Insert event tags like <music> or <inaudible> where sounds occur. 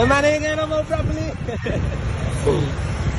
Am I not getting no more properly? <laughs>